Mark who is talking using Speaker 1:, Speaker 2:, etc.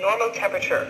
Speaker 1: normal temperature.